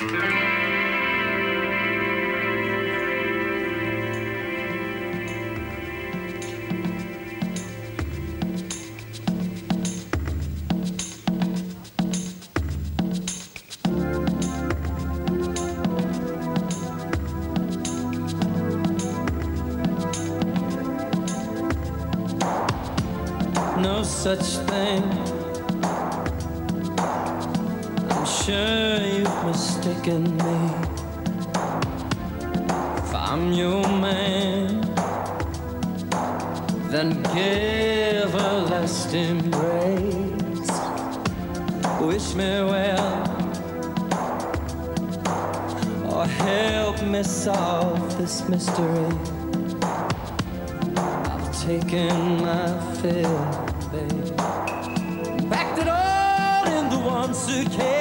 no such thing. Sure you've mistaken me. If I'm your man, then give a last embrace. Wish me well, or help me solve this mystery. I've taken my fill baby. Packed it all into one suitcase.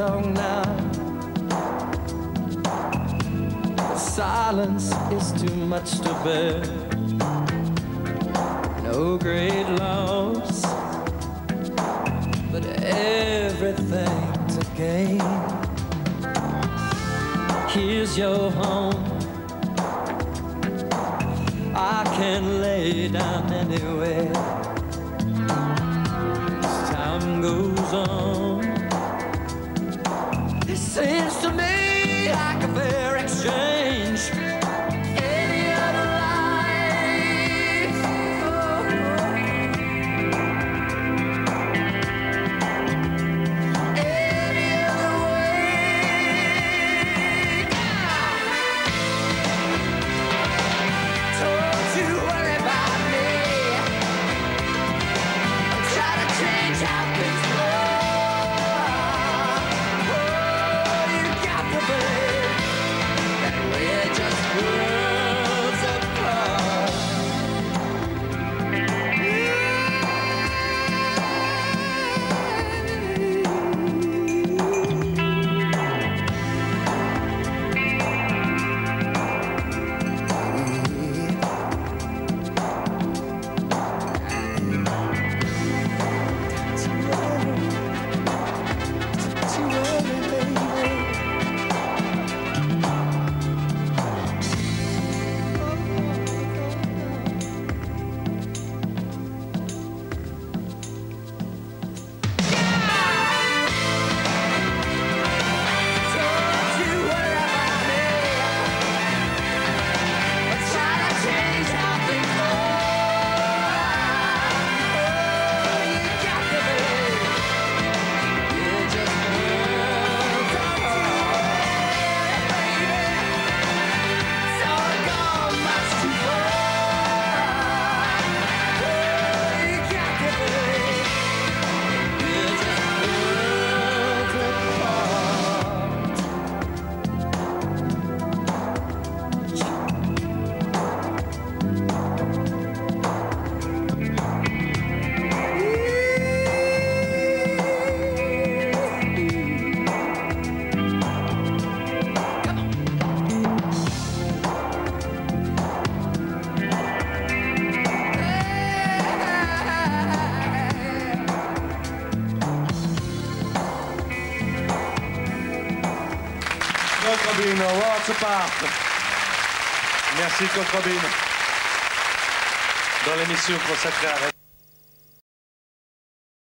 Can't now. Silence is too much to bear. No great loss, but everything to gain. Here's your home. I can lay down anywhere. As time goes on, seems to me Merci Kurt Robin. Dans l'émission consacrée à